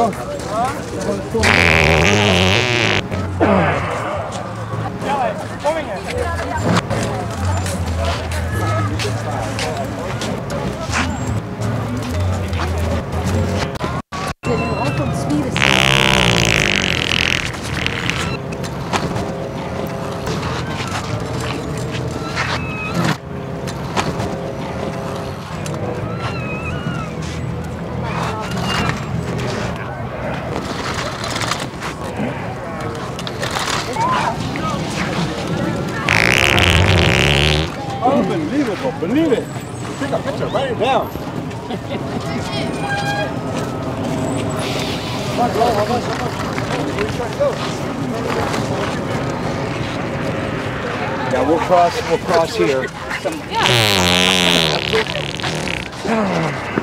좀. Yeah, we'll cross. We'll cross here. la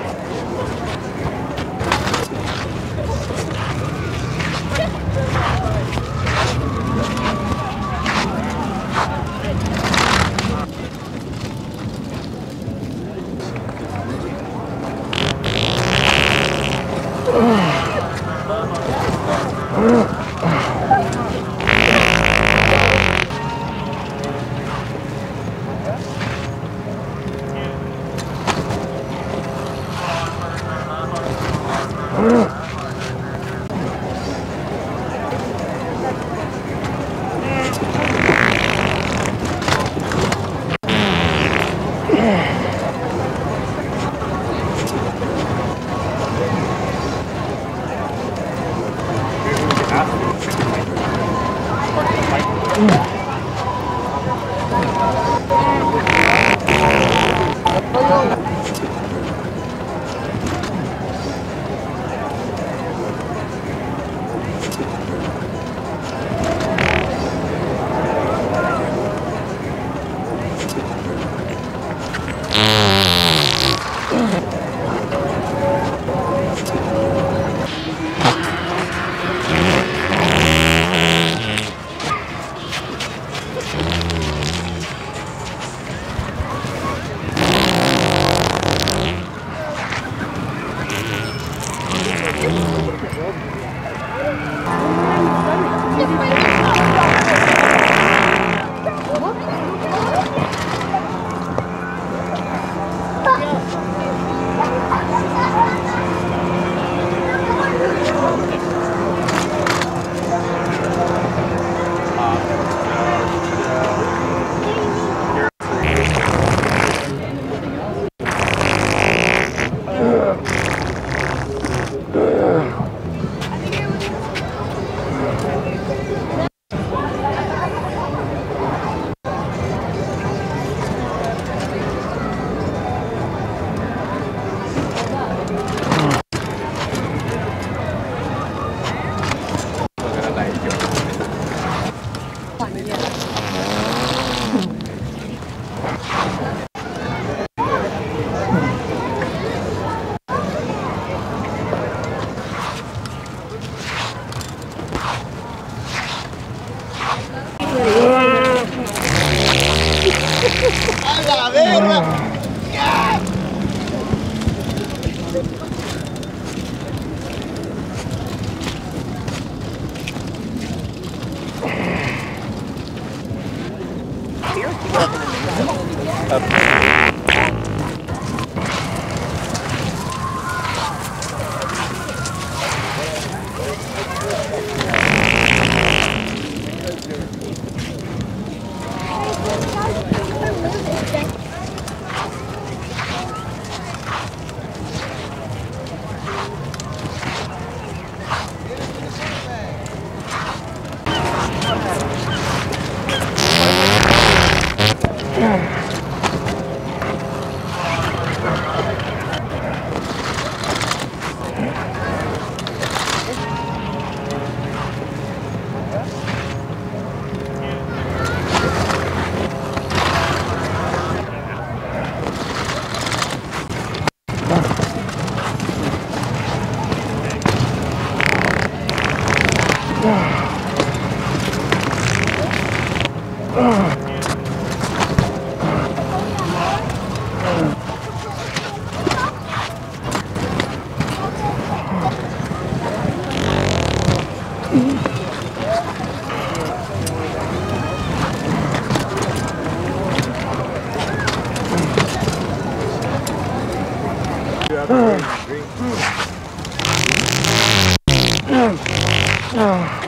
Vamos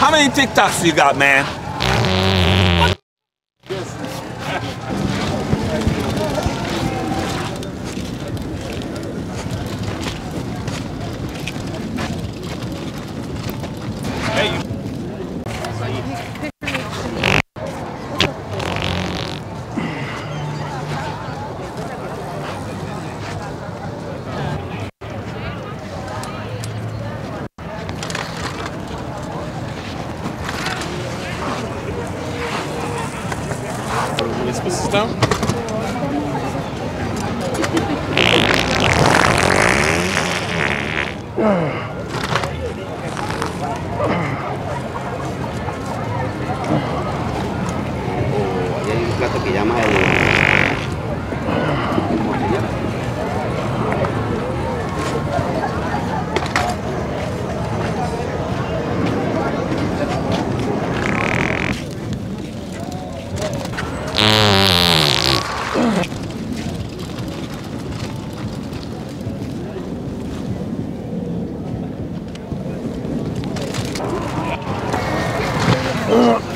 How many TikToks you got, man? Ugh. Ugh.